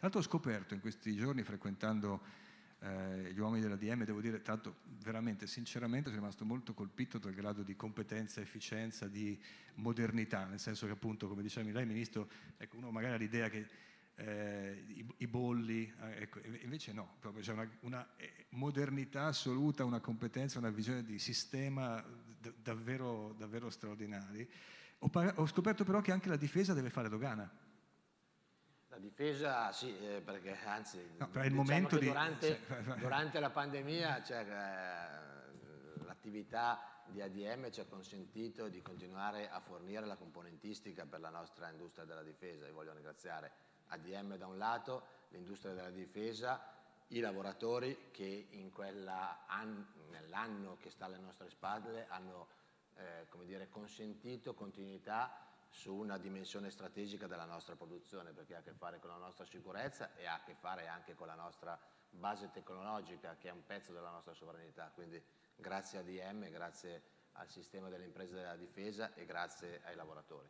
l'altro ho scoperto in questi giorni frequentando eh, gli uomini della DM, devo dire, tanto veramente, sinceramente, sono rimasto molto colpito dal grado di competenza, efficienza, di modernità, nel senso che appunto, come diceva lei, Ministro, ecco, uno magari ha l'idea che eh, i, i, bolli, eh, ecco, invece no, c'è una, una, eh, modernità assoluta, una competenza, una visione di sistema d- davvero, davvero straordinari. Ho, ho scoperto però che anche la difesa deve fare dogana. La difesa sì, eh, perché anzi no, però è il diciamo momento di... durante, durante, la pandemia cioè, eh, l'attività di ADM ci ha consentito di continuare a fornire la componentistica per la nostra industria della difesa. E voglio ringraziare ADM da un lato, l'industria della difesa, i lavoratori che nell'anno che sta alle nostre spalle hanno eh, dire, consentito continuità su una dimensione strategica della nostra produzione perché ha a che fare con la nostra sicurezza e ha a che fare anche con la nostra base tecnologica che è un pezzo della nostra sovranità. Quindi grazie a DM, grazie al sistema delle imprese della difesa e grazie ai lavoratori.